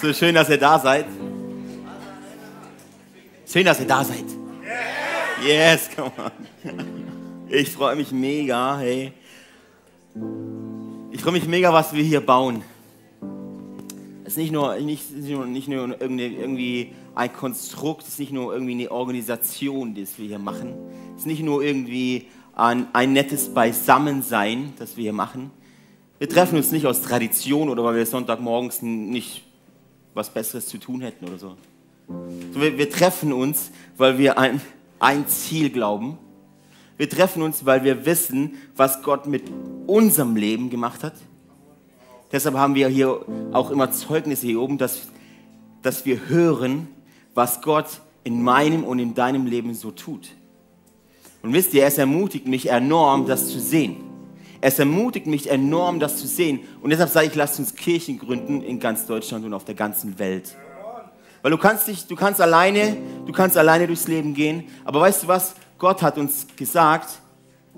so schön, dass ihr da seid. Schön, dass ihr da seid. Yes, come on. Ich freue mich mega, hey. Ich freue mich mega, was wir hier bauen. Es ist nicht nur, nicht, nicht nur irgendwie ein Konstrukt, es ist nicht nur irgendwie eine Organisation, das wir hier machen. Es ist nicht nur irgendwie ein, ein nettes Beisammensein, das wir hier machen. Wir treffen uns nicht aus Tradition oder weil wir Sonntagmorgens nicht was Besseres zu tun hätten oder so. Wir, wir treffen uns, weil wir ein, ein Ziel glauben. Wir treffen uns, weil wir wissen, was Gott mit unserem Leben gemacht hat. Deshalb haben wir hier auch immer Zeugnisse hier oben, dass, dass wir hören, was Gott in meinem und in deinem Leben so tut. Und wisst ihr, es ermutigt mich enorm, das zu sehen. Es ermutigt mich enorm, das zu sehen. Und deshalb sage ich, lasst uns Kirchen gründen in ganz Deutschland und auf der ganzen Welt. Weil du kannst dich, du kannst alleine, du kannst alleine durchs Leben gehen. Aber weißt du was? Gott hat uns gesagt,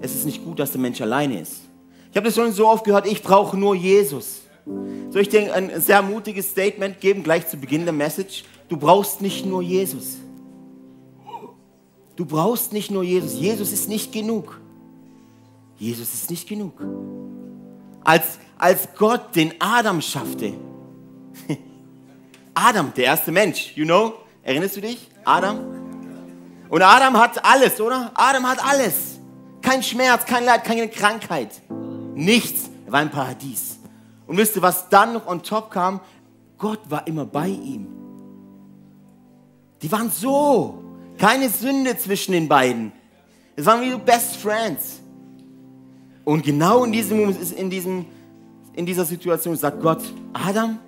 es ist nicht gut, dass der Mensch alleine ist. Ich habe das schon so oft gehört, ich brauche nur Jesus. Soll ich dir ein sehr mutiges Statement geben, gleich zu Beginn der Message? Du brauchst nicht nur Jesus. Du brauchst nicht nur Jesus. Jesus ist nicht genug. Jesus ist nicht genug. Als, als Gott den Adam schaffte, Adam, der erste Mensch, you know, erinnerst du dich? Adam? Und Adam hat alles, oder? Adam hat alles. Kein Schmerz, kein Leid, keine Krankheit. Nichts. Er war im Paradies. Und wisst ihr, was dann noch on top kam? Gott war immer bei ihm. Die waren so. Keine Sünde zwischen den beiden. Es waren wie Best Friends. Und genau in diesem Moment, in, diesem, in dieser Situation sagt Gott, Adam,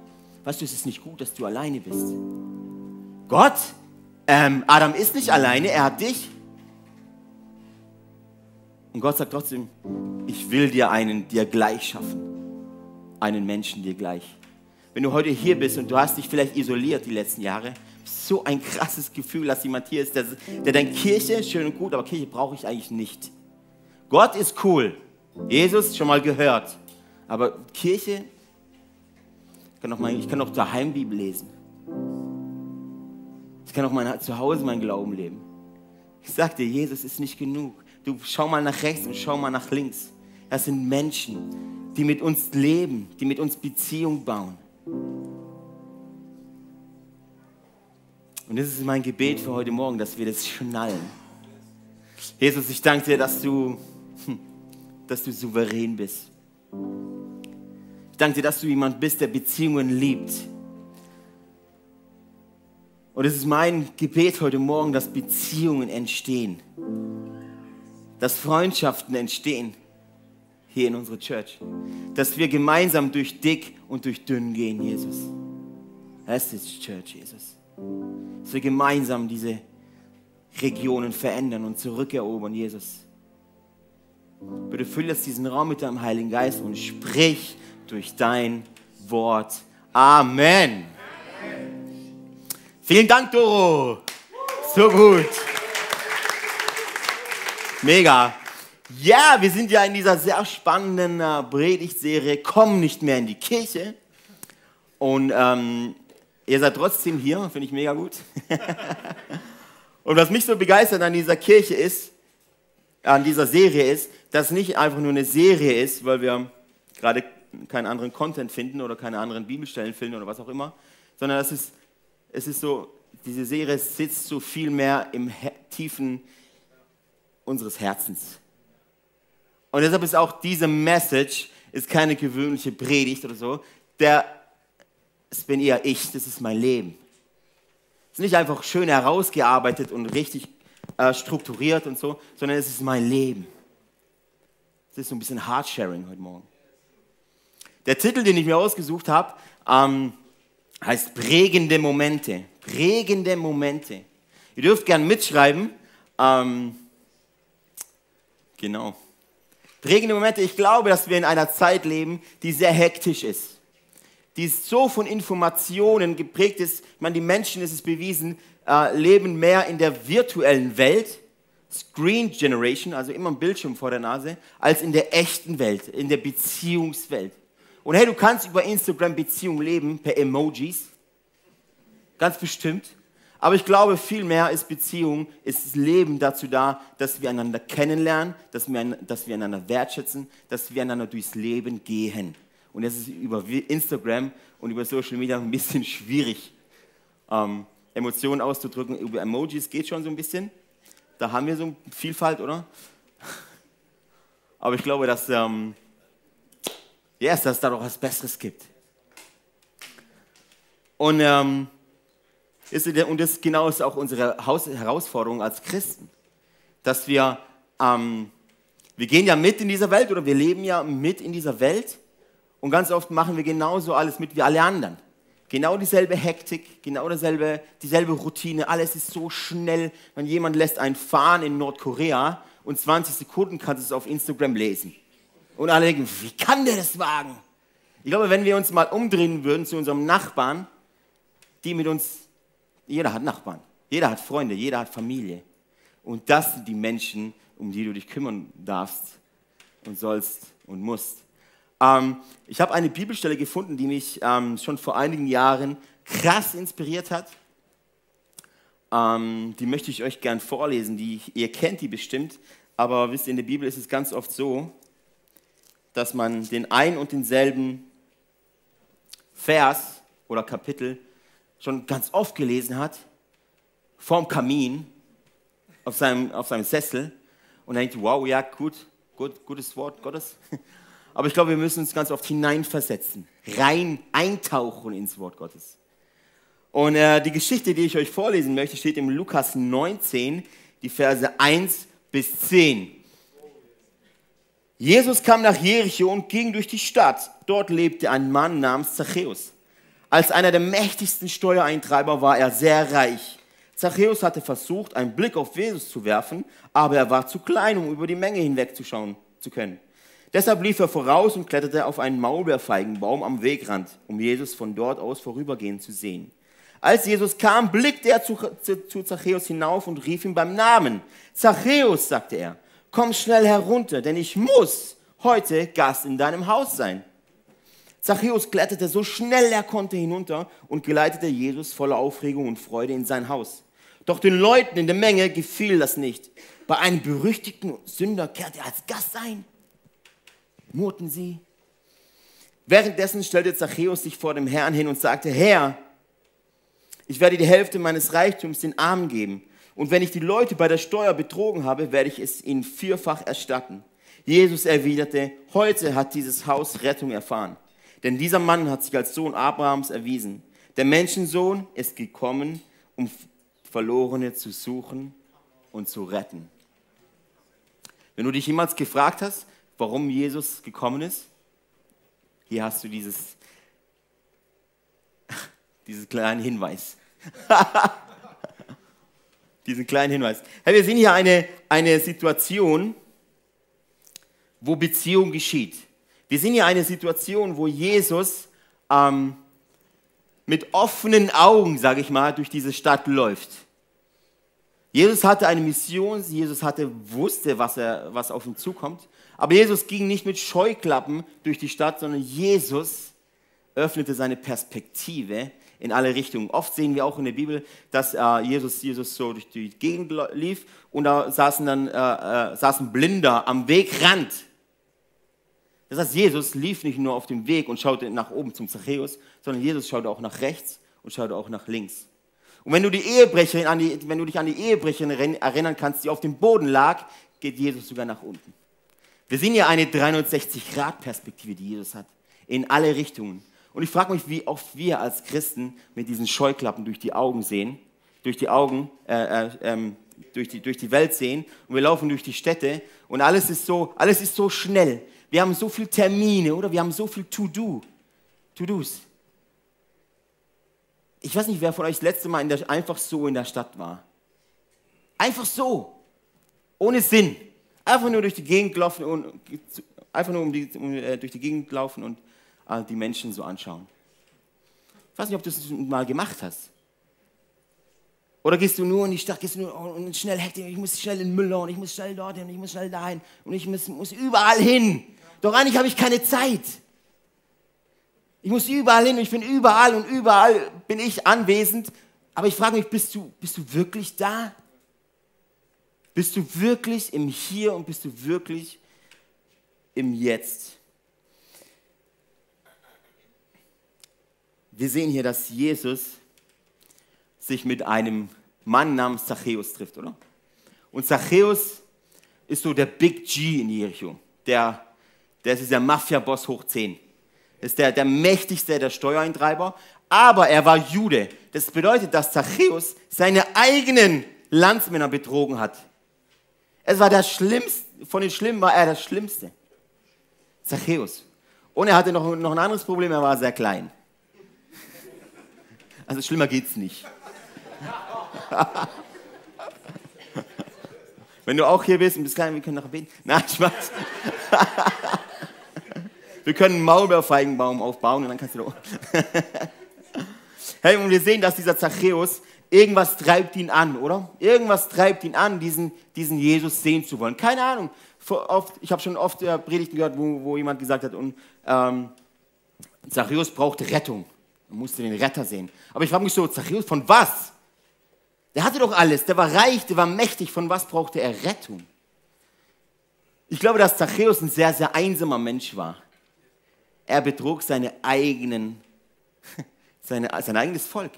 weißt du, es ist nicht gut, dass du alleine bist. Gott, ähm, Adam ist nicht alleine, er hat dich. Und Gott sagt trotzdem, ich will dir einen dir gleich schaffen. Einen Menschen dir gleich. Wenn du heute hier bist und du hast dich vielleicht isoliert die letzten Jahre, so ein krasses Gefühl, dass jemand hier ist, der, der denkt, Kirche, schön und gut, aber Kirche brauche ich eigentlich nicht. Gott ist cool. Jesus schon mal gehört. Aber Kirche, ich kann auch, mein, ich kann auch daheim Bibel lesen. Ich kann auch mein, zu Hause meinen Glauben leben. Ich sag dir, Jesus ist nicht genug. Du schau mal nach rechts und schau mal nach links. Das sind Menschen, die mit uns leben, die mit uns Beziehung bauen. Und das ist mein Gebet für heute Morgen, dass wir das schnallen. Jesus, ich danke dir, dass du dass du souverän bist. Ich danke dir, dass du jemand bist, der Beziehungen liebt. Und es ist mein Gebet heute Morgen, dass Beziehungen entstehen. Dass Freundschaften entstehen hier in unserer Church. Dass wir gemeinsam durch dick und durch dünn gehen, Jesus. Das ist Church, Jesus. Dass wir gemeinsam diese Regionen verändern und zurückerobern, Jesus. Bitte fülle jetzt diesen Raum mit deinem Heiligen Geist und sprich durch dein Wort. Amen. Vielen Dank, Doro. So gut. Mega. Ja, wir sind ja in dieser sehr spannenden äh, Predigtserie Komm nicht mehr in die Kirche. Und ähm, ihr seid trotzdem hier, finde ich mega gut. Und was mich so begeistert an dieser Kirche ist, an dieser Serie ist, dass nicht einfach nur eine Serie ist, weil wir gerade keinen anderen Content finden oder keine anderen Bibelstellen finden oder was auch immer, sondern es ist, es ist so, diese Serie sitzt so viel mehr im Tiefen unseres Herzens. Und deshalb ist auch diese Message ist keine gewöhnliche Predigt oder so. Der, es bin eher ich, das ist mein Leben. Es ist nicht einfach schön herausgearbeitet und richtig äh, strukturiert und so, sondern es ist mein Leben. Das ist so ein bisschen Hardsharing heute Morgen. Der Titel, den ich mir ausgesucht habe, ähm, heißt Prägende Momente. Prägende Momente. Ihr dürft gern mitschreiben. Ähm, genau. Prägende Momente. Ich glaube, dass wir in einer Zeit leben, die sehr hektisch ist. Die so von Informationen geprägt ist. Ich meine, die Menschen, ist es bewiesen, äh, leben mehr in der virtuellen Welt Screen Generation, also immer ein Bildschirm vor der Nase, als in der echten Welt, in der Beziehungswelt. Und hey, du kannst über Instagram Beziehung leben per Emojis. Ganz bestimmt. Aber ich glaube, vielmehr ist Beziehung, ist Leben dazu da, dass wir einander kennenlernen, dass wir, dass wir einander wertschätzen, dass wir einander durchs Leben gehen. Und das ist über Instagram und über Social Media ein bisschen schwierig, ähm, Emotionen auszudrücken. Über Emojis geht schon so ein bisschen. Da haben wir so eine Vielfalt, oder? Aber ich glaube, dass, ähm, yes, dass es da doch was Besseres gibt. Und ähm, ist, und das genau ist auch unsere Herausforderung als Christen, dass wir, ähm, wir gehen ja mit in dieser Welt oder wir leben ja mit in dieser Welt und ganz oft machen wir genauso alles mit wie alle anderen. Genau dieselbe Hektik, genau dieselbe, dieselbe Routine, alles ist so schnell. Wenn jemand lässt einen fahren in Nordkorea und 20 Sekunden kannst du es auf Instagram lesen. Und alle denken, wie kann der das wagen? Ich glaube, wenn wir uns mal umdrehen würden zu unserem Nachbarn, die mit uns jeder hat Nachbarn, jeder hat Freunde, jeder hat Familie. Und das sind die Menschen, um die du dich kümmern darfst und sollst und musst. Ähm, ich habe eine Bibelstelle gefunden, die mich ähm, schon vor einigen Jahren krass inspiriert hat. Ähm, die möchte ich euch gern vorlesen. Die, ihr kennt die bestimmt, aber wisst ihr, in der Bibel ist es ganz oft so, dass man den ein und denselben Vers oder Kapitel schon ganz oft gelesen hat, vorm Kamin, auf seinem, auf seinem Sessel und denkt, wow, ja, gut, gut, gutes Wort Gottes. Aber ich glaube, wir müssen uns ganz oft hineinversetzen, rein eintauchen ins Wort Gottes. Und äh, die Geschichte, die ich euch vorlesen möchte, steht im Lukas 19, die Verse 1 bis 10. Jesus kam nach Jericho und ging durch die Stadt. Dort lebte ein Mann namens Zachäus. Als einer der mächtigsten Steuereintreiber war er sehr reich. Zachäus hatte versucht, einen Blick auf Jesus zu werfen, aber er war zu klein, um über die Menge hinwegzuschauen zu können. Deshalb lief er voraus und kletterte auf einen Maulbeerfeigenbaum am Wegrand, um Jesus von dort aus vorübergehen zu sehen. Als Jesus kam, blickte er zu, zu, zu Zachäus hinauf und rief ihn beim Namen. Zachäus, sagte er, komm schnell herunter, denn ich muss heute Gast in deinem Haus sein. Zachäus kletterte so schnell er konnte hinunter und geleitete Jesus voller Aufregung und Freude in sein Haus. Doch den Leuten in der Menge gefiel das nicht. Bei einem berüchtigten Sünder kehrte er als Gast ein. Murrten sie. Währenddessen stellte Zachäus sich vor dem Herrn hin und sagte, Herr, ich werde die Hälfte meines Reichtums den Armen geben. Und wenn ich die Leute bei der Steuer betrogen habe, werde ich es ihnen vierfach erstatten. Jesus erwiderte, heute hat dieses Haus Rettung erfahren. Denn dieser Mann hat sich als Sohn Abrahams erwiesen. Der Menschensohn ist gekommen, um Verlorene zu suchen und zu retten. Wenn du dich jemals gefragt hast, warum Jesus gekommen ist, hier hast du dieses, diesen kleinen Hinweis. diesen kleinen Hinweis. Hey, wir sehen hier eine, eine Situation, wo Beziehung geschieht. Wir sehen hier eine Situation, wo Jesus ähm, mit offenen Augen, sage ich mal, durch diese Stadt läuft. Jesus hatte eine Mission, Jesus hatte, wusste, was, er, was auf ihn zukommt. Aber Jesus ging nicht mit Scheuklappen durch die Stadt, sondern Jesus öffnete seine Perspektive in alle Richtungen. Oft sehen wir auch in der Bibel, dass äh, Jesus, Jesus so durch die Gegend lief und da saßen dann äh, äh, saßen Blinder am Wegrand das heißt, Jesus lief nicht nur auf dem Weg und schaute nach oben zum Zachäus, sondern Jesus schaute auch nach rechts und schaute auch nach links. Und wenn du, die Ehebrecherin an die, wenn du dich an die Ehebrecherin erinnern kannst, die auf dem Boden lag, geht Jesus sogar nach unten. Wir sehen hier eine 360-Grad-Perspektive, die Jesus hat, in alle Richtungen. Und ich frage mich, wie oft wir als Christen mit diesen Scheuklappen durch die Augen sehen, durch die Augen, äh, äh, ähm, durch, die, durch die Welt sehen und wir laufen durch die Städte und alles ist so, alles ist so schnell. Wir haben so viele Termine, oder? Wir haben so viel To-Do. To-Dos. Ich weiß nicht, wer von euch das letzte Mal der, einfach so in der Stadt war. Einfach so. Ohne Sinn. Einfach nur durch die Gegend laufen und einfach nur um die, um, äh, durch die Gegend laufen und äh, die Menschen so anschauen. Ich weiß nicht, ob du das mal gemacht hast. Oder gehst du nur in die Stadt, gehst du nur und schnell Hektik, ich muss schnell in den Müller und ich muss schnell dorthin und ich muss schnell dahin und ich muss, muss überall hin. Doch eigentlich habe ich keine Zeit. Ich muss überall hin und ich bin überall und überall bin ich anwesend. Aber ich frage mich, bist du, bist du wirklich da? Bist du wirklich im Hier und bist du wirklich im Jetzt? Wir sehen hier, dass Jesus sich mit einem Mann namens Zachäus trifft, oder? Und Zachäus ist so der Big G in Jericho. Der, der ist der Mafia-Boss hoch 10. Ist der, der mächtigste der Steuereintreiber. Aber er war Jude. Das bedeutet, dass Zachäus seine eigenen Landsmänner betrogen hat. Es war das Schlimmste, von den Schlimmen war er das Schlimmste. Zachäus. Und er hatte noch, noch ein anderes Problem, er war sehr klein. Also schlimmer geht's nicht. Wenn du auch hier bist und bist klein, wir können nachher beten. Nein, Spaß. wir können einen Maulbeerfeigenbaum aufbauen und dann kannst du da Hey, und wir sehen, dass dieser Zachäus, irgendwas treibt ihn an, oder? Irgendwas treibt ihn an, diesen, diesen Jesus sehen zu wollen. Keine Ahnung. Oft, ich habe schon oft äh, Predigten gehört, wo, wo jemand gesagt hat, und, ähm, Zachäus brauchte Rettung. Man musste den Retter sehen. Aber ich frage mich so, Zachäus, von was? Der hatte doch alles, der war reich, der war mächtig, von was brauchte er Rettung? Ich glaube, dass Zachäus ein sehr, sehr einsamer Mensch war. Er betrug seine eigenen, seine, sein eigenes Volk.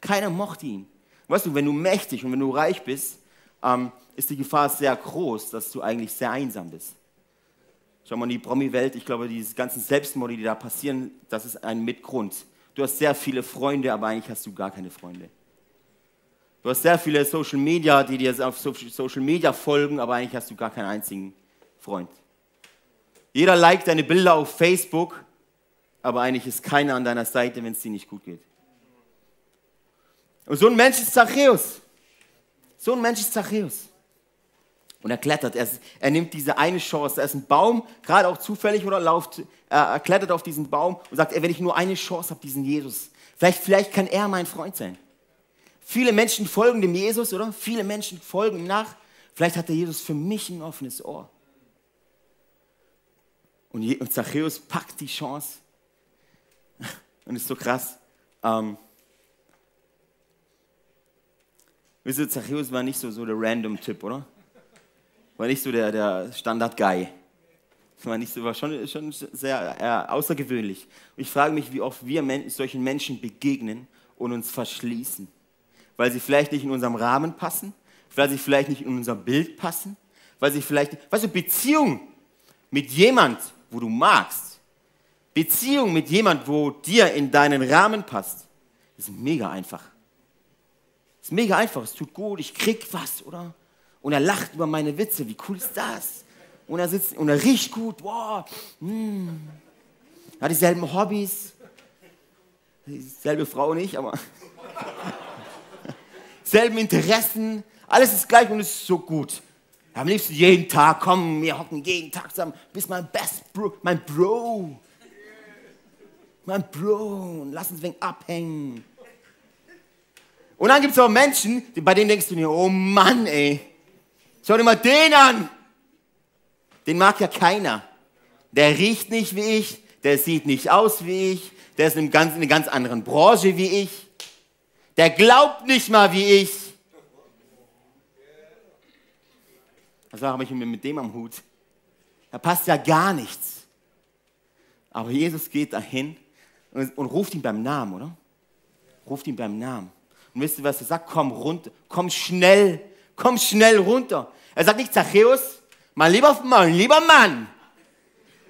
Keiner mochte ihn. Weißt du, wenn du mächtig und wenn du reich bist, ähm, ist die Gefahr sehr groß, dass du eigentlich sehr einsam bist. Schau mal in die Promi-Welt, ich glaube, diese ganzen Selbstmorde, die da passieren, das ist ein Mitgrund. Du hast sehr viele Freunde, aber eigentlich hast du gar keine Freunde. Du hast sehr viele Social Media, die dir auf Social Media folgen, aber eigentlich hast du gar keinen einzigen Freund. Jeder liked deine Bilder auf Facebook, aber eigentlich ist keiner an deiner Seite, wenn es dir nicht gut geht. Und so ein Mensch ist Zachäus. So ein Mensch ist Zachäus. Und er klettert, er, er, nimmt diese eine Chance. Er ist ein Baum, gerade auch zufällig oder lauft, er klettert auf diesen Baum und sagt, wenn ich nur eine Chance habe, diesen Jesus, vielleicht, vielleicht kann er mein Freund sein. Viele Menschen folgen dem Jesus, oder? Viele Menschen folgen ihm nach. Vielleicht hat der Jesus für mich ein offenes Ohr. Und Zachäus packt die Chance. Und ist so krass. Ähm, wisst ihr, Zachäus war nicht so, so der Random-Typ, oder? War nicht so der, der Standard-Guy. War, nicht so, war schon, schon sehr äh, außergewöhnlich. Und ich frage mich, wie oft wir solchen Menschen begegnen und uns verschließen weil sie vielleicht nicht in unserem Rahmen passen, weil sie vielleicht nicht in unser Bild passen, weil sie vielleicht, weißt du, Beziehung mit jemand, wo du magst, Beziehung mit jemand, wo dir in deinen Rahmen passt, ist mega einfach. Ist mega einfach, es tut gut, ich krieg was, oder? Und er lacht über meine Witze, wie cool ist das? Und er sitzt und er riecht gut, wow, mm. hat dieselben Hobbys, dieselbe Frau nicht, aber selben Interessen, alles ist gleich und es ist so gut. Am liebsten jeden Tag, komm, wir hocken jeden Tag zusammen, bist mein Best Bro, mein Bro. Mein Bro, lass uns wegen abhängen. Und dann gibt es auch Menschen, bei denen denkst du dir, oh Mann, ey, schau dir mal den an. Den mag ja keiner. Der riecht nicht wie ich, der sieht nicht aus wie ich, der ist in, ganz, in einer ganz anderen Branche wie ich. Der glaubt nicht mal wie ich. Also habe ich mir mit dem am Hut. Da passt ja gar nichts. Aber Jesus geht dahin und, und ruft ihn beim Namen, oder? Ruft ihn beim Namen. Und wisst ihr, was er sagt? Komm runter, komm schnell, komm schnell runter. Er sagt nicht Zachäus, mein lieber, mein lieber Mann,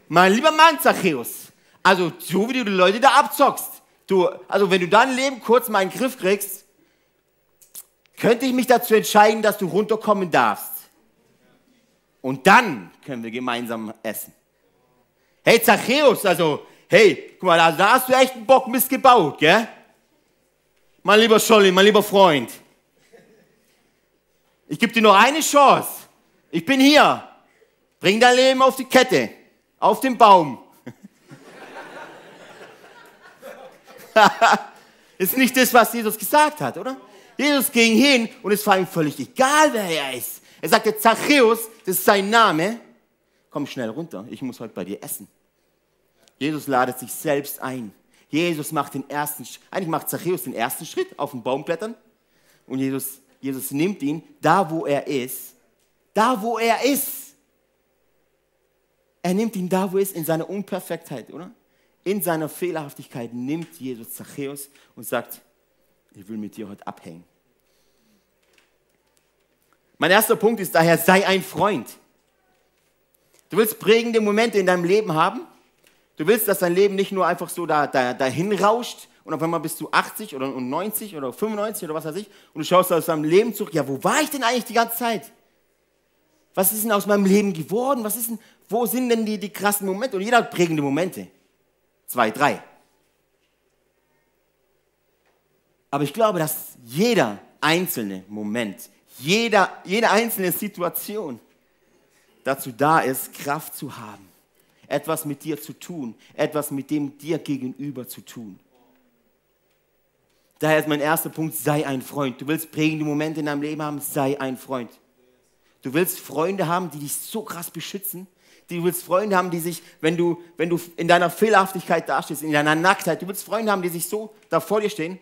mein lieber Mann Zachäus. Also so wie du die Leute da abzockst. Du, also wenn du dein Leben kurz mal in den Griff kriegst, könnte ich mich dazu entscheiden, dass du runterkommen darfst. Und dann können wir gemeinsam essen. Hey Zachäus, also, hey, guck mal, da hast du echt einen Bock missgebaut, gell? Mein lieber Scholli, mein lieber Freund. Ich gebe dir nur eine Chance. Ich bin hier. Bring dein Leben auf die Kette, auf den Baum. ist nicht das, was Jesus gesagt hat, oder? Jesus ging hin und es war ihm völlig egal, wer er ist. Er sagte, Zachäus, das ist sein Name, komm schnell runter, ich muss heute bei dir essen. Jesus ladet sich selbst ein. Jesus macht den ersten, eigentlich macht Zachäus den ersten Schritt auf den Baum klettern und Jesus, Jesus nimmt ihn da, wo er ist, da, wo er ist. Er nimmt ihn da, wo er ist, in seiner Unperfektheit, oder? In seiner Fehlerhaftigkeit nimmt Jesus Zachäus und sagt, ich will mit dir heute abhängen. Mein erster Punkt ist daher, sei ein Freund. Du willst prägende Momente in deinem Leben haben. Du willst, dass dein Leben nicht nur einfach so da, da, dahin rauscht und auf einmal bist du 80 oder 90 oder 95 oder was weiß ich und du schaust aus deinem Leben zurück. Ja, wo war ich denn eigentlich die ganze Zeit? Was ist denn aus meinem Leben geworden? Was ist denn, wo sind denn die, die krassen Momente? Und jeder hat prägende Momente. Zwei, drei. Aber ich glaube, dass jeder einzelne Moment, jeder, jede einzelne Situation dazu da ist, Kraft zu haben, etwas mit dir zu tun, etwas mit dem dir gegenüber zu tun. Daher ist mein erster Punkt, sei ein Freund. Du willst prägende Momente in deinem Leben haben, sei ein Freund. Du willst Freunde haben, die dich so krass beschützen. Du willst Freunde haben, die sich, wenn du, wenn du in deiner Fehlerhaftigkeit dastehst, in deiner Nacktheit, du willst Freunde haben, die sich so da vor dir stehen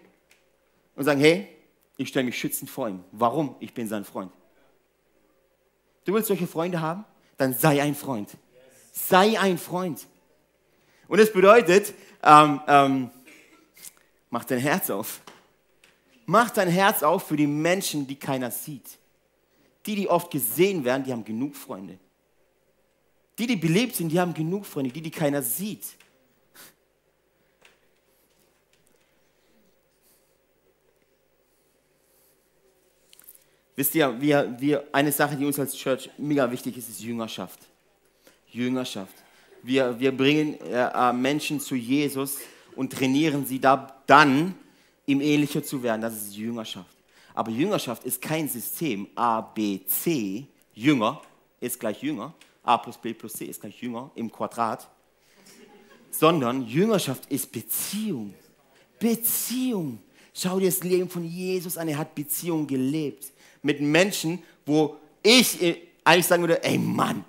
und sagen, hey, ich stelle mich schützend vor ihm. Warum? Ich bin sein Freund. Du willst solche Freunde haben? Dann sei ein Freund. Sei ein Freund. Und es bedeutet, ähm, ähm, mach dein Herz auf. Mach dein Herz auf für die Menschen, die keiner sieht. Die, die oft gesehen werden, die haben genug Freunde. Die, die belebt sind, die haben genug Freunde. Die, die keiner sieht, Wisst ihr, wir, wir, eine Sache, die uns als Church mega wichtig ist, ist Jüngerschaft. Jüngerschaft. Wir, wir bringen äh, Menschen zu Jesus und trainieren sie da, dann, ihm ähnlicher zu werden. Das ist Jüngerschaft. Aber Jüngerschaft ist kein System. A, B, C, Jünger ist gleich Jünger. A plus B plus C ist gleich Jünger im Quadrat. Sondern Jüngerschaft ist Beziehung. Beziehung. Schau dir das Leben von Jesus an. Er hat Beziehung gelebt mit Menschen, wo ich eigentlich sagen würde, ey Mann,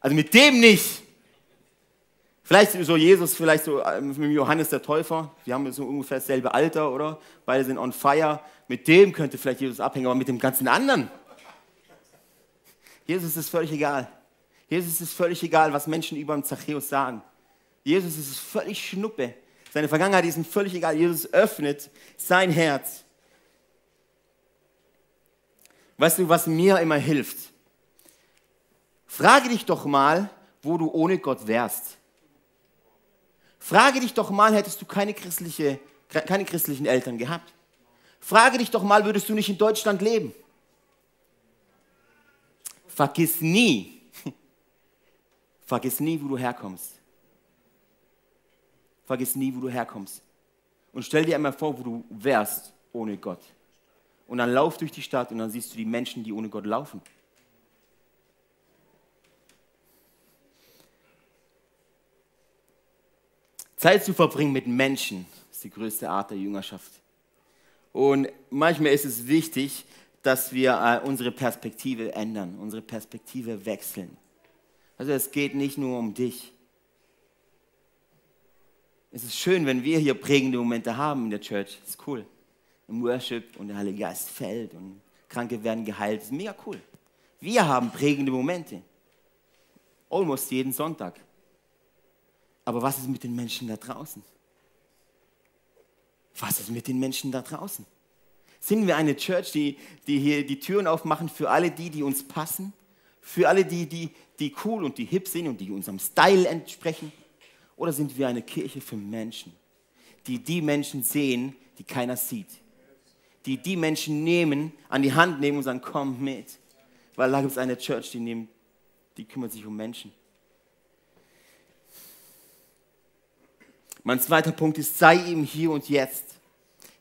also mit dem nicht. Vielleicht so Jesus, vielleicht so äh, mit Johannes der Täufer, wir haben so ungefähr dasselbe Alter, oder? Beide sind on fire. Mit dem könnte vielleicht Jesus abhängen, aber mit dem ganzen anderen. Jesus ist völlig egal. Jesus ist völlig egal, was Menschen über den Zachäus sagen. Jesus ist völlig schnuppe. Seine Vergangenheit ist ihm völlig egal. Jesus öffnet sein Herz Weißt du, was mir immer hilft? Frage dich doch mal, wo du ohne Gott wärst. Frage dich doch mal, hättest du keine, christliche, keine christlichen Eltern gehabt? Frage dich doch mal, würdest du nicht in Deutschland leben? Vergiss nie, vergiss nie, wo du herkommst. Vergiss nie, wo du herkommst. Und stell dir einmal vor, wo du wärst ohne Gott. Und dann lauf durch die Stadt und dann siehst du die Menschen, die ohne Gott laufen. Zeit zu verbringen mit Menschen ist die größte Art der Jüngerschaft. Und manchmal ist es wichtig, dass wir äh, unsere Perspektive ändern, unsere Perspektive wechseln. Also es geht nicht nur um dich. Es ist schön, wenn wir hier prägende Momente haben in der Church. Das ist cool im Worship und der Heilige Geist fällt und Kranke werden geheilt. Das ist mega cool. Wir haben prägende Momente. Almost jeden Sonntag. Aber was ist mit den Menschen da draußen? Was ist mit den Menschen da draußen? Sind wir eine Church, die, die hier die Türen aufmachen für alle die, die uns passen? Für alle die, die, die cool und die hip sind und die unserem Style entsprechen? Oder sind wir eine Kirche für Menschen, die die Menschen sehen, die keiner sieht? die die Menschen nehmen, an die Hand nehmen und sagen, komm mit. Weil da gibt es eine Church, die, nimmt, die kümmert sich um Menschen. Mein zweiter Punkt ist, sei im Hier und Jetzt.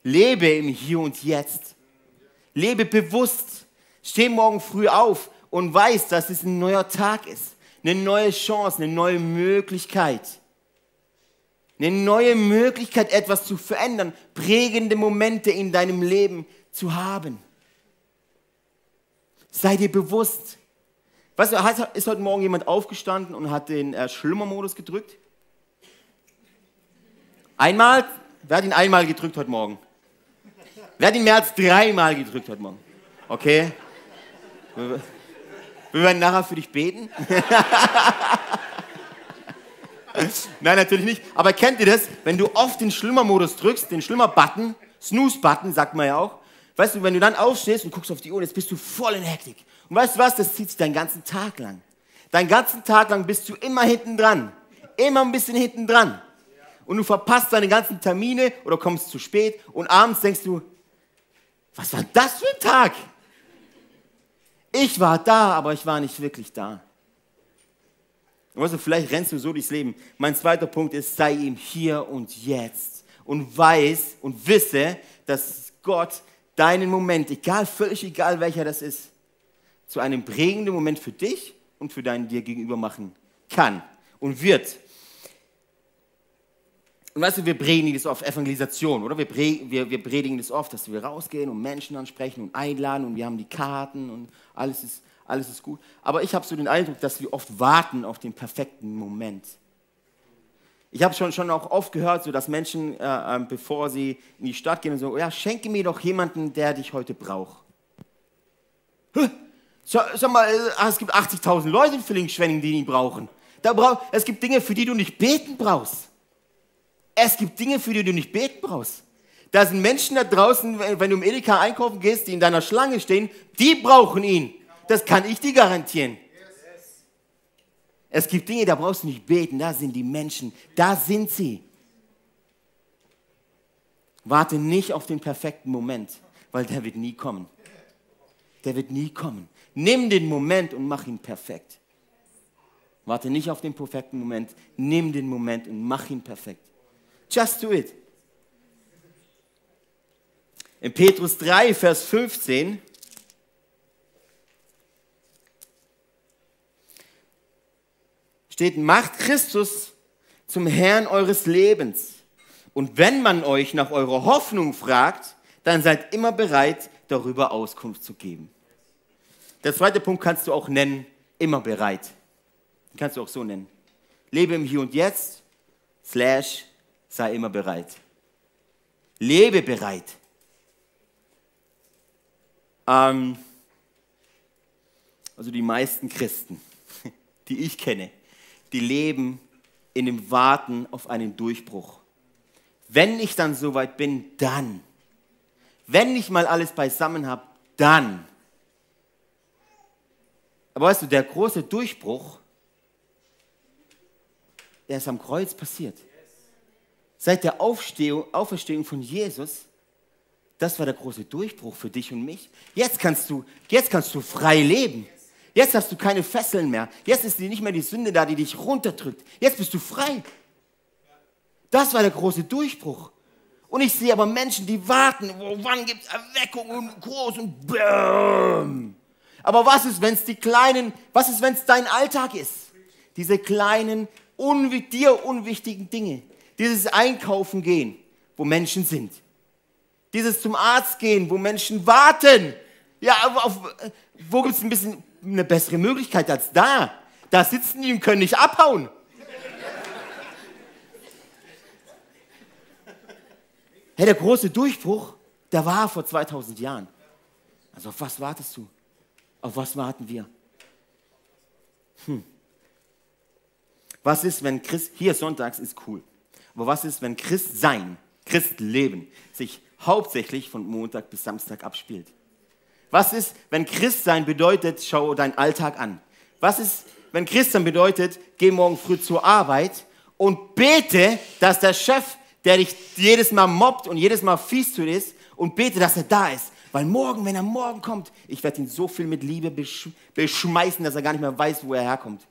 Lebe im Hier und Jetzt. Lebe bewusst. Steh morgen früh auf und weiß, dass es ein neuer Tag ist. Eine neue Chance, eine neue Möglichkeit eine neue Möglichkeit, etwas zu verändern, prägende Momente in deinem Leben zu haben. Sei dir bewusst. Weißt du, ist heute Morgen jemand aufgestanden und hat den äh, Schlummermodus gedrückt? Einmal? Wer hat ihn einmal gedrückt heute Morgen? Wer hat ihn mehr als dreimal gedrückt heute Morgen? Okay. Wir werden nachher für dich beten. Nein, natürlich nicht. Aber kennt ihr das? Wenn du oft den Schlimmer-Modus drückst, den Schlimmer-Button, Snooze-Button, sagt man ja auch. Weißt du, wenn du dann aufstehst und guckst auf die Uhr, jetzt bist du voll in Hektik. Und weißt du was? Das zieht sich deinen ganzen Tag lang. Deinen ganzen Tag lang bist du immer hinten dran. Immer ein bisschen hinten dran. Und du verpasst deine ganzen Termine oder kommst zu spät und abends denkst du, was war das für ein Tag? Ich war da, aber ich war nicht wirklich da. Und weißt du, vielleicht rennst du so durchs Leben. Mein zweiter Punkt ist, sei ihm hier und jetzt und weiß und wisse, dass Gott deinen Moment, egal, völlig egal welcher das ist, zu einem prägenden Moment für dich und für deinen dir gegenüber machen kann und wird. Und weißt du, wir predigen das oft, Evangelisation, oder? Wir, wir, wir predigen das oft, dass wir rausgehen und Menschen ansprechen und einladen und wir haben die Karten und alles ist alles ist gut. Aber ich habe so den Eindruck, dass wir oft warten auf den perfekten Moment. Ich habe schon, schon auch oft gehört, so dass Menschen, äh, äh, bevor sie in die Stadt gehen, so, ja, schenke mir doch jemanden, der dich heute braucht. Sag mal, äh, es gibt 80.000 Leute in Villingen-Schwenning, die ihn brauchen. Da brauch, es gibt Dinge, für die du nicht beten brauchst. Es gibt Dinge, für die du nicht beten brauchst. Da sind Menschen da draußen, wenn du im Edeka einkaufen gehst, die in deiner Schlange stehen, die brauchen ihn. Das kann ich dir garantieren. Es gibt Dinge, da brauchst du nicht beten, da sind die Menschen, da sind sie. Warte nicht auf den perfekten Moment, weil der wird nie kommen. Der wird nie kommen. Nimm den Moment und mach ihn perfekt. Warte nicht auf den perfekten Moment, nimm den Moment und mach ihn perfekt. Just do it. In Petrus 3, Vers 15 steht, macht Christus zum Herrn eures Lebens. Und wenn man euch nach eurer Hoffnung fragt, dann seid immer bereit, darüber Auskunft zu geben. Der zweite Punkt kannst du auch nennen, immer bereit. Den kannst du auch so nennen. Lebe im Hier und Jetzt, slash, sei immer bereit. Lebe bereit. Ähm, also die meisten Christen, die ich kenne, die leben in dem Warten auf einen Durchbruch. Wenn ich dann soweit bin, dann. Wenn ich mal alles beisammen habe, dann. Aber weißt du, der große Durchbruch, der ist am Kreuz passiert. Seit der Aufstehung, Auferstehung von Jesus, das war der große Durchbruch für dich und mich. Jetzt kannst du, jetzt kannst du frei leben. Jetzt hast du keine Fesseln mehr. Jetzt ist nicht mehr die Sünde da, die dich runterdrückt. Jetzt bist du frei. Das war der große Durchbruch. Und ich sehe aber Menschen, die warten, oh, wann gibt es Erweckung und groß und bäm. Aber was ist, wenn es die kleinen, was ist, wenn es dein Alltag ist? Diese kleinen, unwi dir unwichtigen Dinge. Dieses Einkaufen gehen, wo Menschen sind. Dieses zum Arzt gehen, wo Menschen warten. Ja, auf, wo gibt es ein bisschen eine bessere Möglichkeit als da. Da sitzen die und können nicht abhauen. Hey, der große Durchbruch, der war vor 2000 Jahren. Also auf was wartest du? Auf was warten wir? Hm. Was ist, wenn Christ, hier sonntags ist cool, aber was ist, wenn Christ sein, Christ leben, sich hauptsächlich von Montag bis Samstag abspielt? Was ist, wenn Christsein bedeutet, schau deinen Alltag an? Was ist, wenn Christsein bedeutet, geh morgen früh zur Arbeit und bete, dass der Chef, der dich jedes Mal mobbt und jedes Mal fies zu dir ist, und bete, dass er da ist. Weil morgen, wenn er morgen kommt, ich werde ihn so viel mit Liebe besch beschmeißen, dass er gar nicht mehr weiß, wo er herkommt.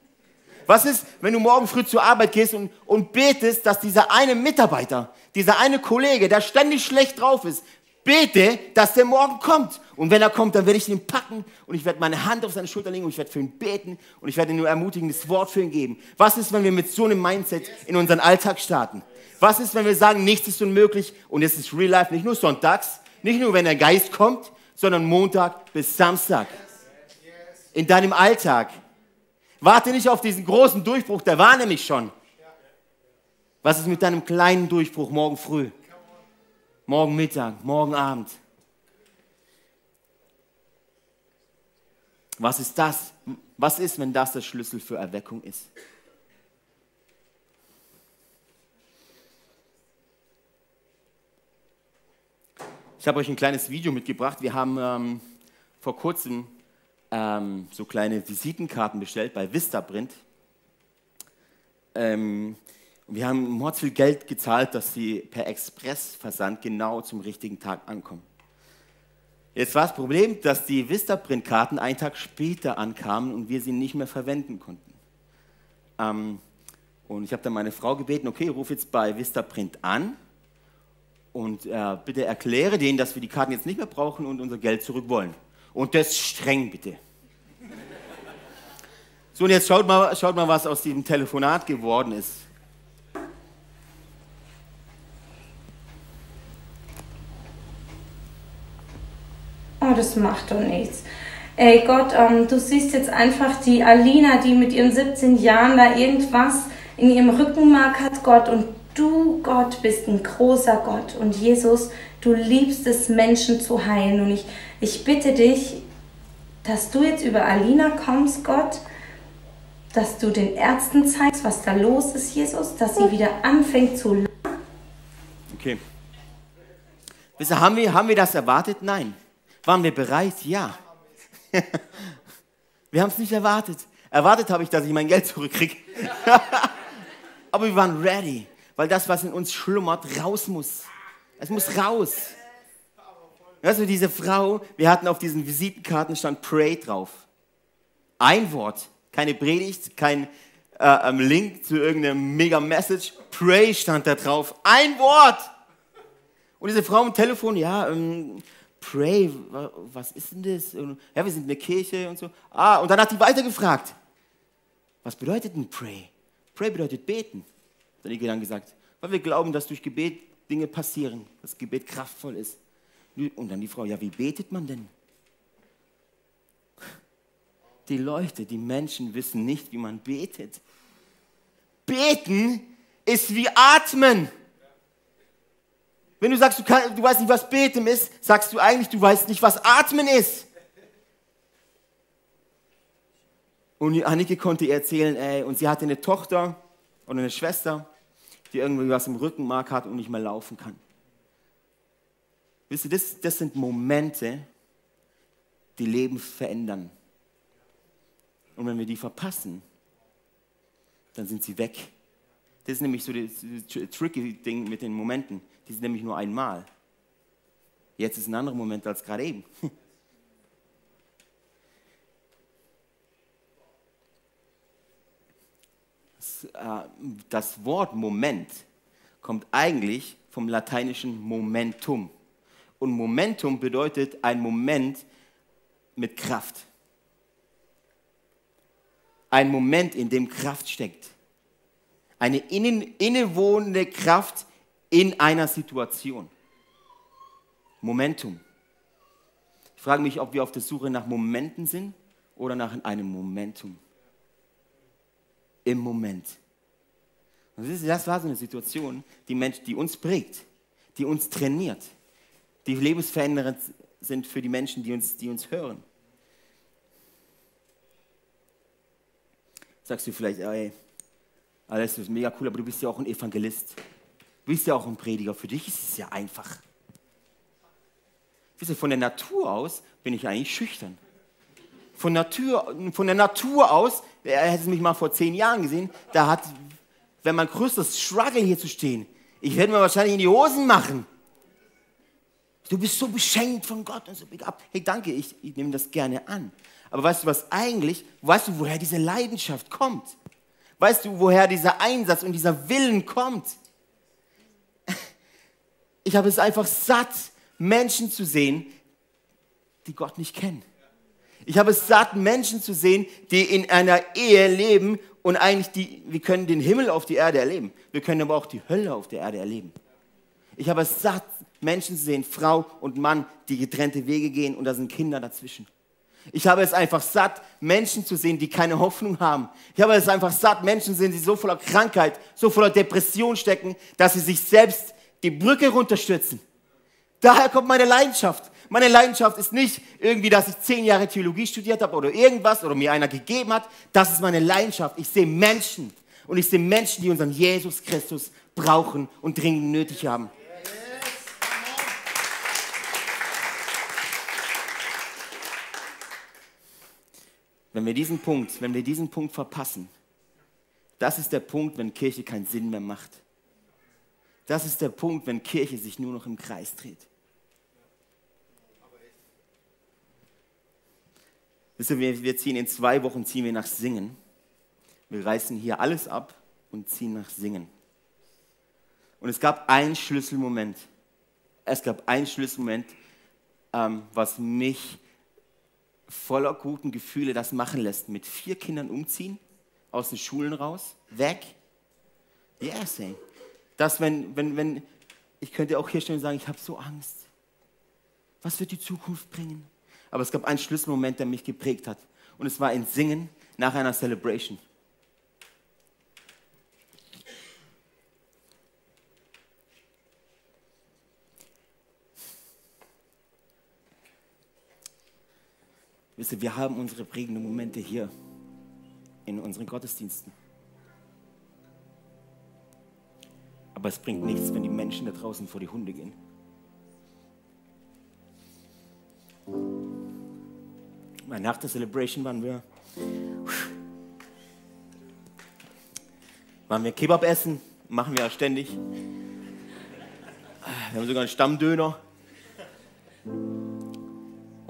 Was ist, wenn du morgen früh zur Arbeit gehst und, und betest, dass dieser eine Mitarbeiter, dieser eine Kollege, der ständig schlecht drauf ist, bete, dass der morgen kommt. Und wenn er kommt, dann werde ich ihn packen und ich werde meine Hand auf seine Schulter legen und ich werde für ihn beten und ich werde ihm nur ermutigendes Wort für ihn geben. Was ist, wenn wir mit so einem Mindset in unseren Alltag starten? Was ist, wenn wir sagen, nichts ist unmöglich und es ist Real Life, nicht nur sonntags, nicht nur, wenn der Geist kommt, sondern Montag bis Samstag. In deinem Alltag. Warte nicht auf diesen großen Durchbruch, der war nämlich schon. Was ist mit deinem kleinen Durchbruch morgen früh? Morgen Mittag, morgen Abend? Was ist das? Was ist, wenn das der Schlüssel für Erweckung ist? Ich habe euch ein kleines Video mitgebracht. Wir haben ähm, vor kurzem ähm, so kleine Visitenkarten bestellt bei Vistaprint. Ähm, wir haben mords viel Geld gezahlt, dass sie per Expressversand genau zum richtigen Tag ankommen. Jetzt war das Problem, dass die Vistaprint-Karten einen Tag später ankamen und wir sie nicht mehr verwenden konnten. Ähm, und ich habe dann meine Frau gebeten, okay, ruf jetzt bei Vistaprint an und äh, bitte erkläre denen, dass wir die Karten jetzt nicht mehr brauchen und unser Geld zurück wollen. Und das streng bitte. So, und jetzt schaut mal, schaut mal, was aus diesem Telefonat geworden ist. Oh, das macht doch nichts. Ey Gott, ähm, du siehst jetzt einfach die Alina, die mit ihren 17 Jahren da irgendwas in ihrem Rückenmark hat, Gott. Und du, Gott, bist ein großer Gott. Und Jesus, du liebst es, Menschen zu heilen. Und ich, ich bitte dich, dass du jetzt über Alina kommst, Gott dass du den Ärzten zeigst, was da los ist, Jesus, dass sie wieder anfängt zu lachen. Okay. Wisst haben wir, haben wir das erwartet? Nein. Waren wir bereit? Ja. wir haben es nicht erwartet. Erwartet habe ich, dass ich mein Geld zurückkriege. Aber wir waren ready, weil das, was in uns schlummert, raus muss. Es muss raus. Du, diese Frau, wir hatten auf diesen Visitenkarten stand Pray drauf. Ein Wort keine Predigt, kein äh, ähm, Link zu irgendeinem Mega-Message. Pray stand da drauf. Ein Wort! Und diese Frau am Telefon, ja, ähm, Pray, was ist denn das? Ja, wir sind eine Kirche und so. Ah, und dann hat sie weitergefragt. Was bedeutet denn Pray? Pray bedeutet beten. Dann hat dann gesagt, weil wir glauben, dass durch Gebet Dinge passieren, dass Gebet kraftvoll ist. Und dann die Frau, ja, wie betet man denn? Die Leute, die Menschen wissen nicht, wie man betet. Beten ist wie atmen. Wenn du sagst, du, kann, du weißt nicht, was beten ist, sagst du eigentlich, du weißt nicht, was atmen ist. Und Annike konnte ihr erzählen, ey, und sie hatte eine Tochter oder eine Schwester, die irgendwie was im Rückenmark hat und nicht mehr laufen kann. Wisst ihr, das, das sind Momente, die Leben verändern. Und wenn wir die verpassen, dann sind sie weg. Das ist nämlich so das, tricky Ding mit den Momenten. Die sind nämlich nur einmal. Jetzt ist ein anderer Moment als gerade eben. Äh, das Wort Moment kommt eigentlich vom lateinischen Momentum. Und Momentum bedeutet ein Moment mit Kraft ein Moment, in dem Kraft steckt. Eine innen, innewohnende Kraft in einer Situation. Momentum. Ich frage mich, ob wir auf der Suche nach Momenten sind oder nach einem Momentum. Im Moment. Das war so eine Situation, die, Mensch, die uns prägt, die uns trainiert, die lebensverändernd sind für die Menschen, die uns, die uns hören. sagst du vielleicht, ey, alles ist mega cool, aber du bist ja auch ein Evangelist. Du bist ja auch ein Prediger. Für dich ist es ja einfach. Wisst ihr, von der Natur aus bin ich eigentlich schüchtern. Von, Natur, von der Natur aus, er hätte mich mal vor zehn Jahren gesehen, da hat, wenn mein größtes Struggle hier zu stehen, ich werde mir wahrscheinlich in die Hosen machen. Du bist so beschenkt von Gott und so up. Hey, danke, ich, ich nehme das gerne an. Aber weißt du was eigentlich, weißt du, woher diese Leidenschaft kommt? Weißt du, woher dieser Einsatz und dieser Willen kommt? Ich habe es einfach satt, Menschen zu sehen, die Gott nicht kennen. Ich habe es satt, Menschen zu sehen, die in einer Ehe leben und eigentlich die, wir können den Himmel auf die Erde erleben. Wir können aber auch die Hölle auf der Erde erleben. Ich habe es satt, Menschen zu sehen, Frau und Mann, die getrennte Wege gehen und da sind Kinder dazwischen. Ich habe es einfach satt, Menschen zu sehen, die keine Hoffnung haben. Ich habe es einfach satt, Menschen zu sehen, die so voller Krankheit, so voller Depression stecken, dass sie sich selbst die Brücke runterstürzen. Daher kommt meine Leidenschaft. Meine Leidenschaft ist nicht irgendwie, dass ich zehn Jahre Theologie studiert habe oder irgendwas oder mir einer gegeben hat. Das ist meine Leidenschaft. Ich sehe Menschen und ich sehe Menschen, die unseren Jesus Christus brauchen und dringend nötig haben. Wenn wir diesen Punkt, wenn wir diesen Punkt verpassen, das ist der Punkt, wenn Kirche keinen Sinn mehr macht. Das ist der Punkt, wenn Kirche sich nur noch im Kreis dreht. Wisst ihr, wir, wir ziehen in zwei Wochen ziehen wir nach Singen. Wir reißen hier alles ab und ziehen nach Singen. Und es gab einen Schlüsselmoment. Es gab einen Schlüsselmoment, ähm, was mich voller guten Gefühle das machen lässt. Mit vier Kindern umziehen, aus den Schulen raus, weg. Yes, ey. Das, wenn, wenn, wenn, ich könnte auch hier stehen und sagen, ich habe so Angst. Was wird die Zukunft bringen? Aber es gab einen Schlüsselmoment, der mich geprägt hat. Und es war ein Singen nach einer Celebration. Wisst ihr, wir haben unsere prägenden Momente hier in unseren Gottesdiensten. Aber es bringt nichts, wenn die Menschen da draußen vor die Hunde gehen. Nach der Celebration waren wir, waren wir Kebab essen, machen wir ja ständig. Wir haben sogar einen Stammdöner.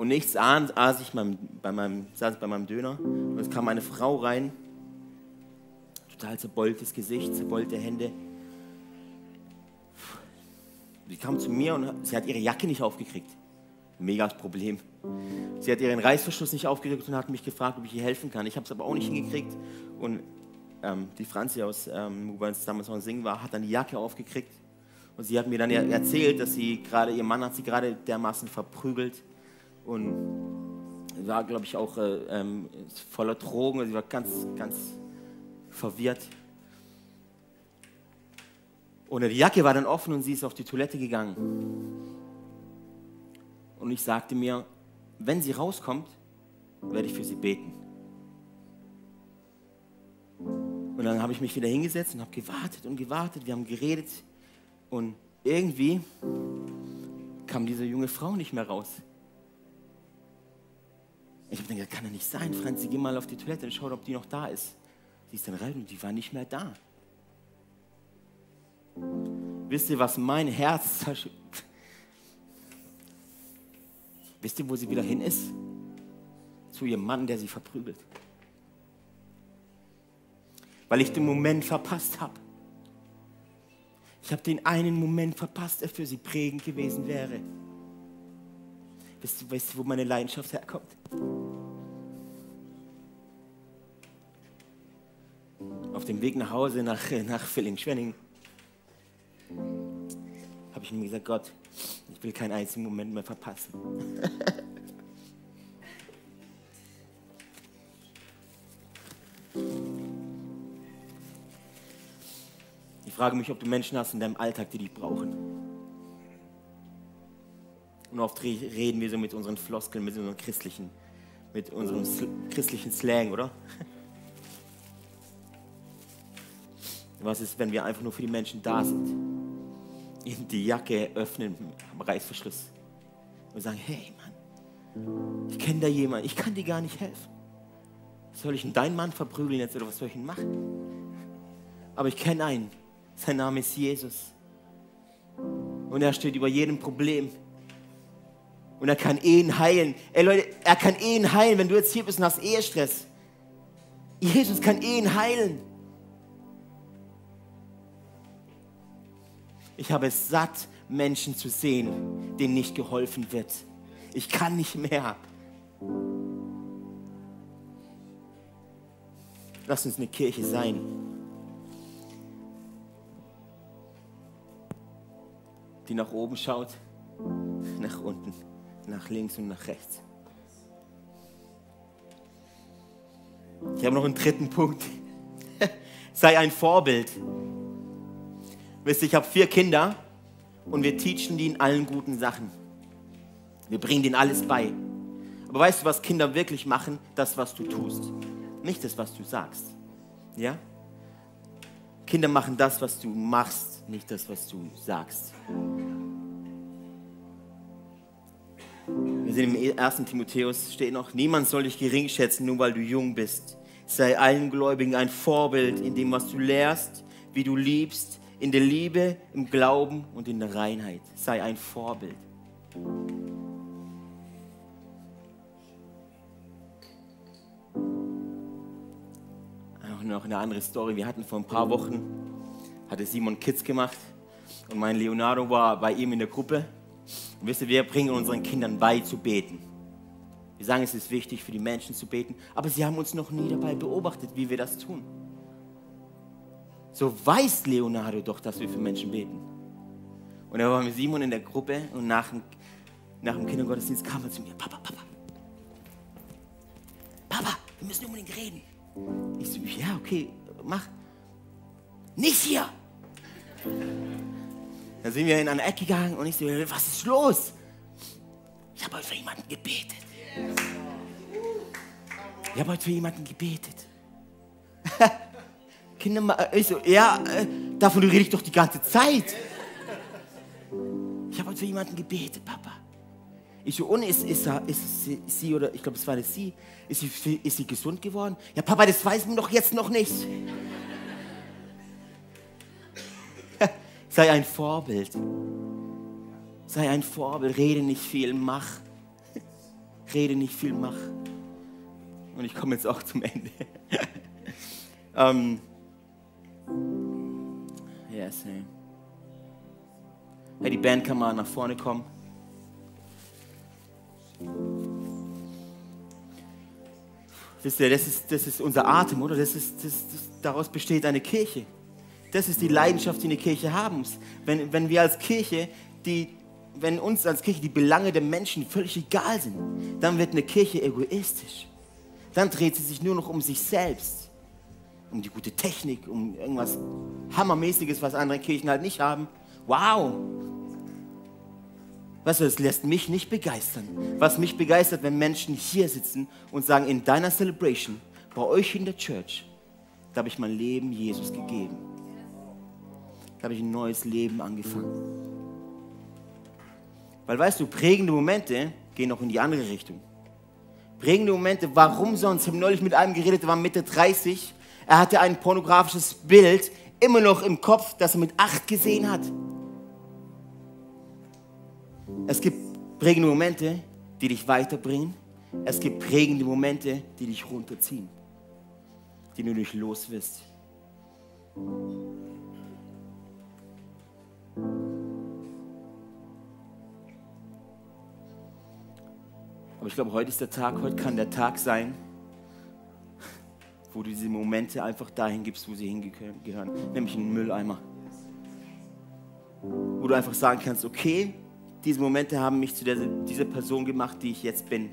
Und nichts ahnt, aß ich bei meinem, saß bei meinem Döner und es kam eine Frau rein, total zerbeultes Gesicht, zerbeulte Hände. Sie kam zu mir und sie hat ihre Jacke nicht aufgekriegt. Mega Problem. Sie hat ihren Reißverschluss nicht aufgekriegt und hat mich gefragt, ob ich ihr helfen kann. Ich habe es aber auch nicht hingekriegt. Und ähm, die Franzi aus, ähm, uns damals noch Singen war, hat dann die Jacke aufgekriegt. Und sie hat mir dann erzählt, dass sie gerade, ihr Mann hat sie gerade dermaßen verprügelt und war, glaube ich, auch äh, ähm, voller Drogen. Sie war ganz, ganz verwirrt. Und die Jacke war dann offen und sie ist auf die Toilette gegangen. Und ich sagte mir, wenn sie rauskommt, werde ich für sie beten. Und dann habe ich mich wieder hingesetzt und habe gewartet und gewartet. Wir haben geredet und irgendwie kam diese junge Frau nicht mehr raus. Ich habe gedacht, kann ja nicht sein. Franzi, geh mal auf die Toilette und schau, ob die noch da ist. Sie ist dann rein und die war nicht mehr da. Wisst ihr, was mein Herz... Wisst ihr, wo sie wieder hin ist? Zu ihrem Mann, der sie verprügelt. Weil ich den Moment verpasst habe. Ich habe den einen Moment verpasst, der für sie prägend gewesen wäre. Wisst ihr, weißt du, wo meine Leidenschaft herkommt? Auf dem Weg nach Hause nach, nach Villingen-Schwenning habe ich mir gesagt, Gott, ich will keinen einzigen Moment mehr verpassen. ich frage mich, ob du Menschen hast in deinem Alltag, die dich brauchen. Und oft reden wir so mit unseren Floskeln, mit unserem christlichen, mit unserem christlichen Slang, oder? Was ist, wenn wir einfach nur für die Menschen da sind? Ihnen die Jacke öffnen am Reißverschluss und sagen, hey Mann, ich kenne da jemanden, ich kann dir gar nicht helfen. Soll ich deinen Mann verprügeln jetzt oder was soll ich denn machen? Aber ich kenne einen, sein Name ist Jesus. Und er steht über jedem Problem. Und er kann Ehen heilen. Ey Leute, er kann Ehen heilen, wenn du jetzt hier bist und hast Ehestress. Jesus kann Ehen heilen. Ich habe es satt, Menschen zu sehen, denen nicht geholfen wird. Ich kann nicht mehr. Lass uns eine Kirche sein. Die nach oben schaut, nach unten nach links und nach rechts. Ich habe noch einen dritten Punkt. Sei ein Vorbild. Wisst ihr, ich habe vier Kinder und wir teachen die in allen guten Sachen. Wir bringen denen alles bei. Aber weißt du, was Kinder wirklich machen? Das, was du tust. Nicht das, was du sagst. Ja? Kinder machen das, was du machst, nicht das, was du sagst. Wir sehen im 1. Timotheus steht noch, niemand soll dich gering schätzen, nur weil du jung bist. Sei allen Gläubigen ein Vorbild in dem, was du lehrst, wie du liebst, in der Liebe, im Glauben und in der Reinheit. Sei ein Vorbild. noch eine andere Story. Wir hatten vor ein paar Wochen, hatte Simon Kids gemacht und mein Leonardo war bei ihm in der Gruppe. Und wisst ihr, wir bringen unseren Kindern bei zu beten. Wir sagen, es ist wichtig für die Menschen zu beten, aber sie haben uns noch nie dabei beobachtet, wie wir das tun. So weiß Leonardo doch, dass wir für Menschen beten. Und er war mit Simon in der Gruppe und nach dem, nach dem Kindergottesdienst kam er zu mir, Papa, Papa, Papa, wir müssen unbedingt reden. Ich so, ja, okay, mach. Nicht hier! Dann sind wir in eine Ecke gegangen und ich so, was ist los? Ich habe heute für jemanden gebetet. Ich habe heute für jemanden gebetet. Kinder, ich so, ja, äh, davon rede ich doch die ganze Zeit. Ich habe heute für jemanden gebetet, Papa. Ich so, und ist, ist, ist, sie, sie oder ich glaube, es war eine sie, ist sie, ist sie gesund geworden? Ja, Papa, das weiß man doch jetzt noch nicht. Sei ein Vorbild. Sei ein Vorbild. Rede nicht viel, mach. Rede nicht viel, mach. Und ich komme jetzt auch zum Ende. ähm, yes, hey. hey, die Band kann mal nach vorne kommen. Wisst ihr, das ist, das ist unser Atem, oder? Das ist, das, das, daraus besteht eine Kirche. Das ist die Leidenschaft, die eine Kirche haben muss. Wenn, wenn wir als Kirche, die, wenn uns als Kirche die Belange der Menschen völlig egal sind, dann wird eine Kirche egoistisch. Dann dreht sie sich nur noch um sich selbst, um die gute Technik, um irgendwas Hammermäßiges, was andere Kirchen halt nicht haben. Wow, Weißt du, das lässt mich nicht begeistern. Was mich begeistert, wenn Menschen hier sitzen und sagen, in deiner Celebration, bei euch in der Church, da habe ich mein Leben Jesus gegeben. Da habe ich ein neues Leben angefangen. Weil weißt du, prägende Momente gehen auch in die andere Richtung. Prägende Momente, warum sonst? Ich habe neulich mit einem geredet, der war Mitte 30. Er hatte ein pornografisches Bild immer noch im Kopf, das er mit acht gesehen hat. Es gibt prägende Momente, die dich weiterbringen. Es gibt prägende Momente, die dich runterziehen, die du nicht los wirst. Aber ich glaube, heute ist der Tag, heute kann der Tag sein, wo du diese Momente einfach dahin gibst, wo sie hingehören, nämlich in den Mülleimer. Wo du einfach sagen kannst, okay, diese Momente haben mich zu der, dieser Person gemacht, die ich jetzt bin.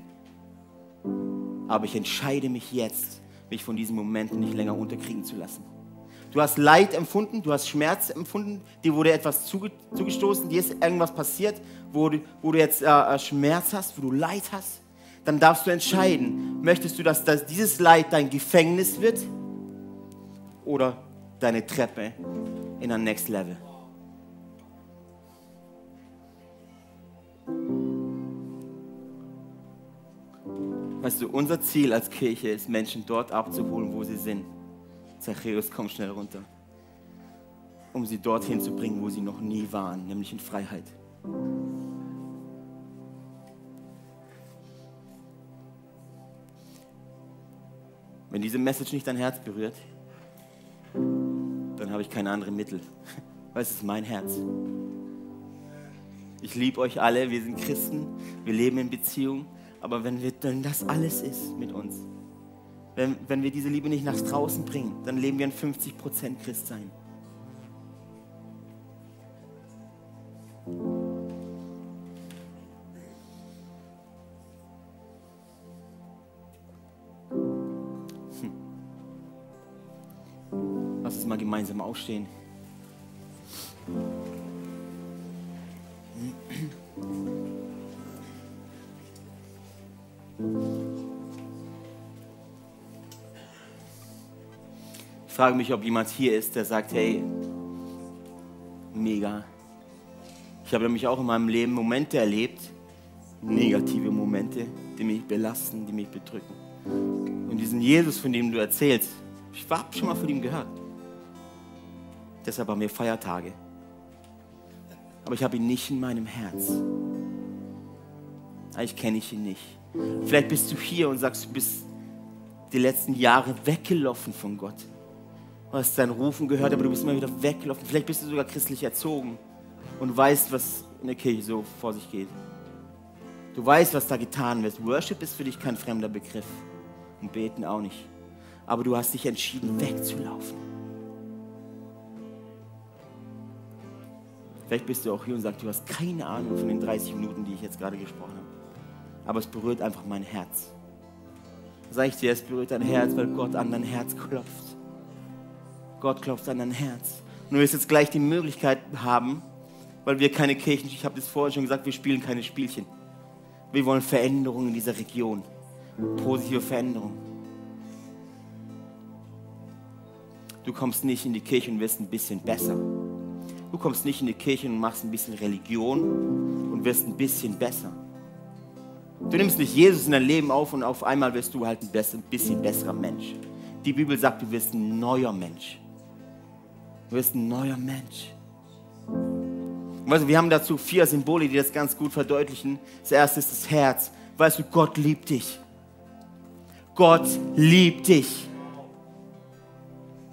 Aber ich entscheide mich jetzt, mich von diesen Momenten nicht länger unterkriegen zu lassen. Du hast Leid empfunden, du hast Schmerz empfunden, dir wurde etwas zugestoßen, dir ist irgendwas passiert, wo du, wo du jetzt äh, äh, Schmerz hast, wo du Leid hast. Dann darfst du entscheiden, möchtest du, dass, dass dieses Leid dein Gefängnis wird oder deine Treppe in ein Next Level. Weißt du, unser Ziel als Kirche ist, Menschen dort abzuholen, wo sie sind. Zachäus, komm schnell runter. Um sie dorthin zu bringen, wo sie noch nie waren, nämlich in Freiheit. Wenn diese Message nicht dein Herz berührt, dann habe ich keine anderen Mittel. Weil es ist mein Herz. Ich liebe euch alle, wir sind Christen, wir leben in Beziehung. Aber wenn, wir, wenn das alles ist mit uns, wenn, wenn wir diese Liebe nicht nach draußen bringen, dann leben wir ein 50% Christsein. Hm. Gemeinsam aufstehen. Ich frage mich, ob jemand hier ist, der sagt, hey, mega. Ich habe nämlich auch in meinem Leben Momente erlebt, negative Momente, die mich belasten, die mich bedrücken. Und diesen Jesus, von dem du erzählst, ich habe schon mal von ihm gehört. Deshalb haben wir Feiertage. Aber ich habe ihn nicht in meinem Herz. Eigentlich kenne ich ihn nicht. Vielleicht bist du hier und sagst, du bist die letzten Jahre weggelaufen von Gott. Du hast dein Rufen gehört, aber du bist immer wieder weggelaufen. Vielleicht bist du sogar christlich erzogen und weißt, was in der Kirche so vor sich geht. Du weißt, was da getan wird. Worship ist für dich kein fremder Begriff und beten auch nicht. Aber du hast dich entschieden, wegzulaufen. Vielleicht bist du auch hier und sagst, du hast keine Ahnung von den 30 Minuten, die ich jetzt gerade gesprochen habe. Aber es berührt einfach mein Herz. Sag ich dir, es berührt dein Herz, weil Gott an dein Herz klopft. Gott klopft an dein Herz. Und du wirst jetzt gleich die Möglichkeit haben, weil wir keine Kirchen, ich habe das vorhin schon gesagt, wir spielen keine Spielchen. Wir wollen Veränderungen in dieser Region. Positive Veränderungen. Du kommst nicht in die Kirche und wirst ein bisschen besser. Du kommst nicht in die Kirche und machst ein bisschen Religion und wirst ein bisschen besser. Du nimmst nicht Jesus in dein Leben auf und auf einmal wirst du halt ein, bisschen besserer Mensch. Die Bibel sagt, du wirst ein neuer Mensch. Du wirst ein neuer Mensch. Weißt du, wir haben dazu vier Symbole, die das ganz gut verdeutlichen. Das erste ist das Herz. Weißt du, Gott liebt dich. Gott liebt dich.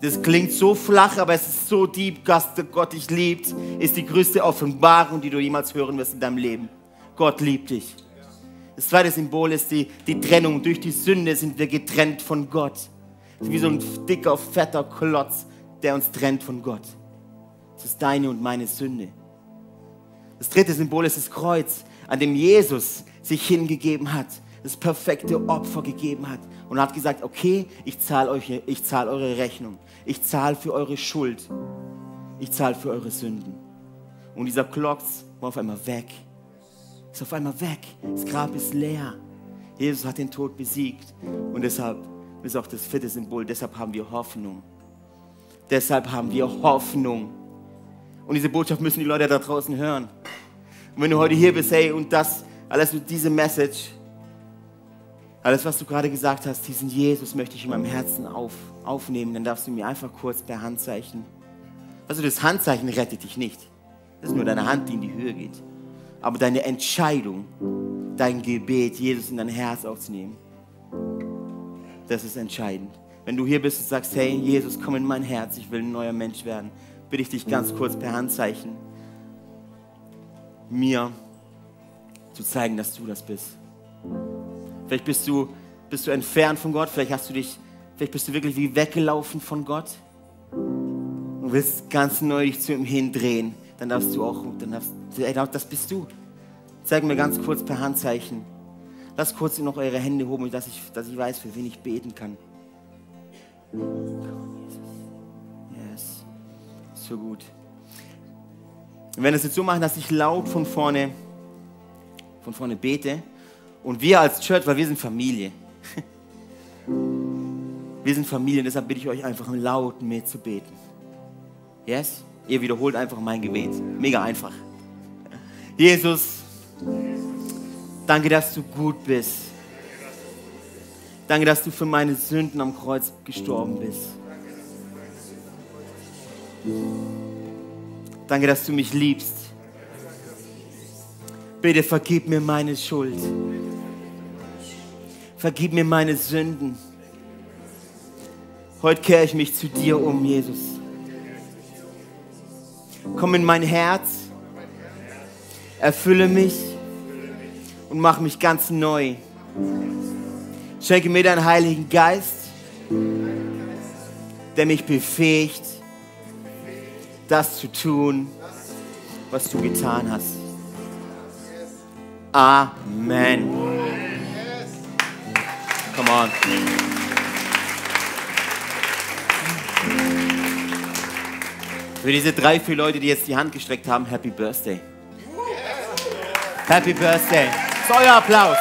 Das klingt so flach, aber es ist so deep, dass Gott dich liebt, ist die größte Offenbarung, die du jemals hören wirst in deinem Leben. Gott liebt dich. Das zweite Symbol ist die, die Trennung. Durch die Sünde sind wir getrennt von Gott. wie so ein dicker, fetter Klotz, der uns trennt von Gott. Das ist deine und meine Sünde. Das dritte Symbol ist das Kreuz, an dem Jesus sich hingegeben hat, das perfekte Opfer gegeben hat und hat gesagt, okay, ich zahle euch, ich zahle eure Rechnung, ich zahle für eure Schuld, ich zahle für eure Sünden. Und dieser Klotz war auf einmal weg, ist auf einmal weg, das Grab ist leer. Jesus hat den Tod besiegt und deshalb ist auch das vierte Symbol, deshalb haben wir Hoffnung. Deshalb haben wir Hoffnung. Und diese Botschaft müssen die Leute da draußen hören. Und wenn du heute hier bist, hey, und das, alles mit dieser Message, alles, was du gerade gesagt hast, diesen Jesus möchte ich in meinem Herzen auf, aufnehmen, dann darfst du mir einfach kurz per Handzeichen. Also das Handzeichen rettet dich nicht. Das ist nur deine Hand, die in die Höhe geht. Aber deine Entscheidung, dein Gebet, Jesus in dein Herz aufzunehmen, das ist entscheidend. Wenn du hier bist und sagst, hey, Jesus, komm in mein Herz, ich will ein neuer Mensch werden, bitte ich dich ganz kurz per Handzeichen mir zu zeigen, dass du das bist. Vielleicht bist du, bist du entfernt von Gott, vielleicht hast du dich, vielleicht bist du wirklich wie weggelaufen von Gott und willst ganz neu dich zu ihm hindrehen. Dann darfst du auch, dann darfst, ey, das bist du. Zeig mir ganz kurz per Handzeichen. Lass kurz noch eure Hände hoch, dass ich, dass ich weiß, für wen ich beten kann. Yes. So gut. Wir werden es jetzt so machen, dass ich laut von vorne, von vorne bete. Und wir als Church, weil wir sind Familie. Wir sind Familie, deshalb bitte ich euch einfach laut mitzubeten. Yes? Ihr wiederholt einfach mein Gebet. Mega einfach. Jesus, danke, dass du gut bist. Danke, dass du für meine Sünden am Kreuz gestorben bist. Danke, dass du mich liebst. Bitte vergib mir meine Schuld. Vergib mir meine Sünden. Heute kehre ich mich zu dir um, Jesus. Komm in mein Herz, erfülle mich und mach mich ganz neu. Schenke mir deinen Heiligen Geist, der mich befähigt, das zu tun, was du getan hast. Amen. Come on. Für diese drei, vier Leute, die jetzt die Hand gestreckt haben, Happy Birthday. Happy Birthday. Das ist euer Applaus.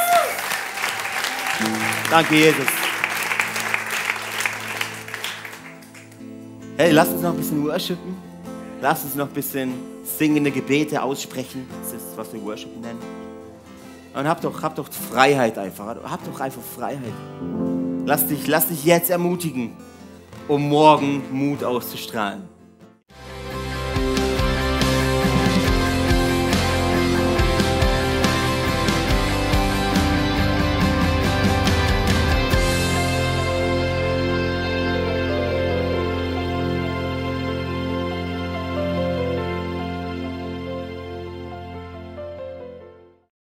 Danke, Jesus. Hey, lasst uns noch ein bisschen worshipen. Lasst uns noch ein bisschen singende Gebete aussprechen. Das ist, was wir Worship nennen. Und habt doch, habt doch Freiheit einfach. Habt doch einfach Freiheit. Lass dich, lass dich jetzt ermutigen, um morgen Mut auszustrahlen.